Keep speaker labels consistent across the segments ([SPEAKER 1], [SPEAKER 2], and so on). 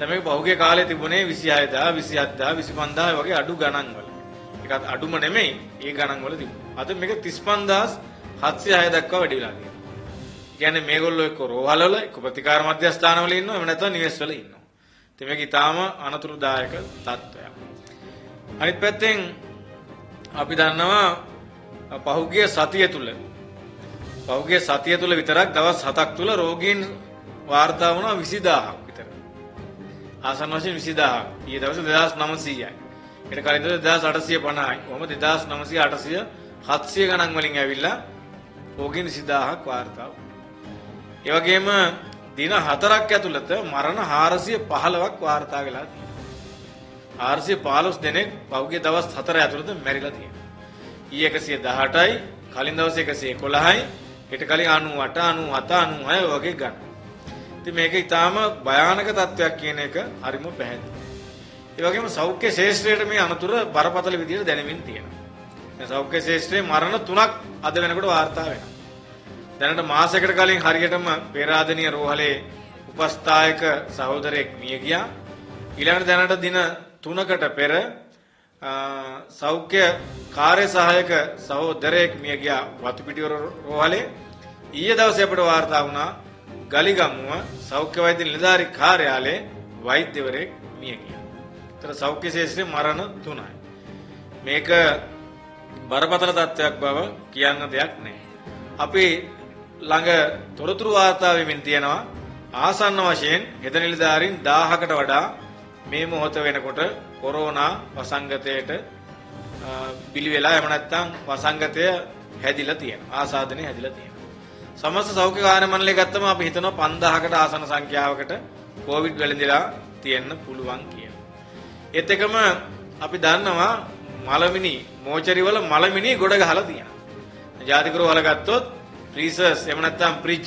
[SPEAKER 1] දැන් මේක පහුගිය කාලේ තිබුණේ 26000 27000 25000 වගේ අඩු ගණන් වල. ඒකත් අඩුම නෙමෙයි ඒ ගණන් වල තිබුණා. අද මේක 35706 දක්වා වැඩි වෙලා තියෙනවා. කියන්නේ මේගොල්ලෝ එක්ක රෝහල වල එක්ක ප්‍රතිකාර මධ්‍යස්ථාන වල ඉන්නවා එහෙම නැත්නම් නිවෙස් වල ඉන්නවා. ඉතින් මේක ඊටාම අනතුරුදායක තත්ත්වයක්. අනිත් පැත්තෙන් අපි දන්නවා පහුගිය සතිය තුල පහුගිය සතිය තුල විතරක් දවස් 7ක් තුල රෝගීන් වාර්තා වුණා 20000ක් විතර. ආසන්න වශයෙන් 20000ක්. ඊයේ දවසේ 2900යි. ඊට කලින් දවසේ 2850යි. කොහොම 2900 800 700 ගණන් වලින් ඇවිල්ලා රෝගීන් 20000ක් වාර්තා වුණා. ඒ වගේම දින 4ක් ඇතුළත මරණ 415ක් වාර්තා වෙලා තියෙනවා. 415 දෙනෙක් පහුගිය දවස් 4 ඇතුළත මැරිලා තියෙනවා. ඊයේ 118යි, කලින් දවසේ 111යි, ඊට කලින් 98, 97, 96 වගේ ගන්න. ඉතින් මේක ඊටාම භයානක තත්වයක් කියන එක හරිම පැහැදිලි. ඒ වගේම සෞඛ්‍ය ශාස්ත්‍රයේ මේ අනතුර බරපතල විදිහට දැනෙමින් තියෙනවා. දැන් සෞඛ්‍ය ශාස්ත්‍රයේ මරණ තුනක් අද වෙනකොට වාර්තා වෙනවා. දැනට මාසයකට කලින් හරියටම පේරාදෙනිය රෝහලේ උපස්ථායක සහෝදරයෙක් මිය ගියා. ඊළඟට දැනට දින 3කට පෙර සෞඛ්‍ය කාර්ය සහායක සහෝදරයෙක් මිය ගියා වතුපිටිය රෝහලේ. ඊයේ දවසේ අපට වාර්තා වුණා ගලිගමුව සෞඛ්‍ය වෛද්‍ය නිලධාරී කාර්යාලයේ වෛද්‍යවරයෙක් මිය ගියා. ඒතර සෞඛ්‍ය ශාස්ත්‍රයේ මරණ තුනයි. මේක බරපතල තත්ත්වයක් බව කියන්න දෙයක් නැහැ. අපි ළඟ තොරතුරු වාර්තා වෙමින් තියෙනවා ආසන්න වශයෙන් හෙද නිලධාරීන් 1000කට වඩා මේ මොහොත වෙනකොට කොරෝනා වසංගතයට පිළිවෙලා එහෙම නැත්නම් වසංගතය හැදිලා තියෙනවා ආසාදනය හැදිලා තියෙනවා සමස්ත සෞඛ්‍ය කාර්ය මණ්ඩලය ගත්තම අපි හිතනවා 5000කට ආසන සංඛ්‍යාවකට කොවිඩ් වැළඳිලා තියෙන්න පුළුවන් කියලා. ඒත් එකම අපි දන්නවා මලමිනි මෝචරි වල මලමිනි ගොඩ ගහලා තියෙනවා. ජාතික රෝහල ගත්තොත් ෆ්‍රීසර්ස් එහෙම නැත්නම් ෆ්‍රිජ්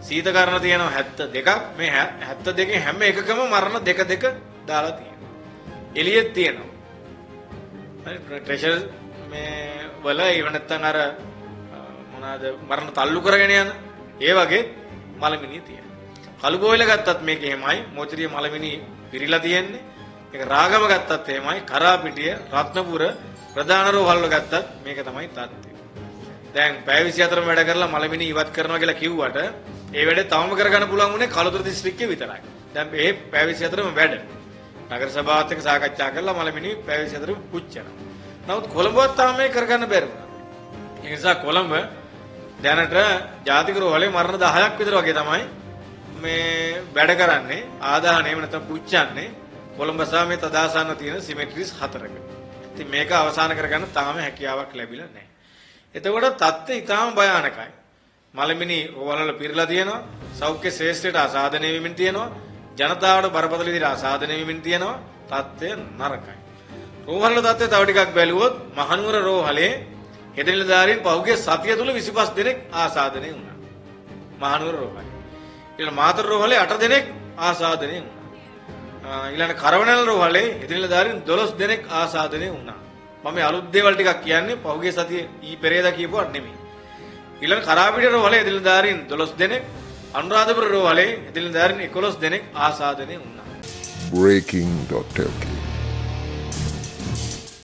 [SPEAKER 1] සීතකරණ තියෙනවා 72ක් මේ 72 හැම එකකම මරණ දෙක දෙක දාලා තියෙනවා. එළියෙත් තියෙනවා. හරි ට්‍රෙෂර් මේ වල එහෙම නැත්නම් අර මොනවාද මරණ තල්ලු කරගෙන යන ඒ වගේ මලමිනිය තියෙනවා. කළුබෝයිල ගත්තත් මේක එහෙමයි. මොචරිය මලමිනි පිරීලා තියෙන්නේ. ඒක රාගම ගත්තත් එහෙමයි. කරාපිටිය රත්නපුර ප්‍රධාන රෝහල් ගත්තත් මේක තමයි තත්ත්වය. දැන් පැය 24ම වැඩ කරලා මලමිනි ඉවත් කරනවා කියලා කිව්වට ඒ වැඩේ තවම කරගන්න පුළුවන් උනේ කලුතර දිස්ත්‍රික්කයේ විතරයි. දැන් මේ පැය 24ම වැඩ. නගර සභාවත් එක්ක සාකච්ඡා කරලා මලමිනි පැය 24ම පුච්චනවා. නමුත් කොළඹවත් තාම මේ කරගන්න බැරි වුණා. ඒ නිසා කොළඹ දැනට ජාතික රෝහලේ මරණ 10ක් විතර වගේ තමයි මේ වැඩ කරන්නේ ආදාහන එහෙම නැත්නම් පුච්චන්නේ කොළඹ සහ මේ තදාසන්න තියෙන සිමෙට්‍රිස් හතරක. ඉතින් මේක අවසන් කරගන්න තාම හැකියාවක් ලැබිලා නැහැ. එතකොට தත්ත්වය ඊටාම භයානකයි. මලමිනි රෝහලවල පිරලා තියෙනවා. සෞඛ්‍ය ශ්‍රේෂ්ඨයට ආසාදනය වෙමින් තියෙනවා. ජනතාවට බරපතල විදිහට ආසාදනය වෙමින් තියෙනවා. தත්ත්වය නරකයි. රෝහල தත්ත්වය තව ටිකක් බැලුවොත් මහනුවර රෝහලේ හෙදනිලධාරීන් පහුගිය සතිය තුල 25 දෙනෙක් ආසාදනය වුණා. මහනුවර රෝහලේ. ඊළඟ මාතර රෝහලේ 8 දෙනෙක් ආසාදනය වුණා. ඊළඟ කරවනල් රෝහලේ හෙදනිලධාරීන් 12 දෙනෙක් ආසාදනය වුණා. මම මේ අලුත් දේවල් ටිකක් කියන්නේ පහුගිය සතියේ ඊ පෙරේදා කියපුවා නෙමෙයි. ඊළඟ කරාපිටිය රෝහලේ හෙදනිලධාරීන් 12 දෙනෙක් අනුරාධපුර රෝහලේ හෙදනිලධාරීන් 11 දෙනෙක් ආසාදනය වුණා.
[SPEAKER 2] breaking.lk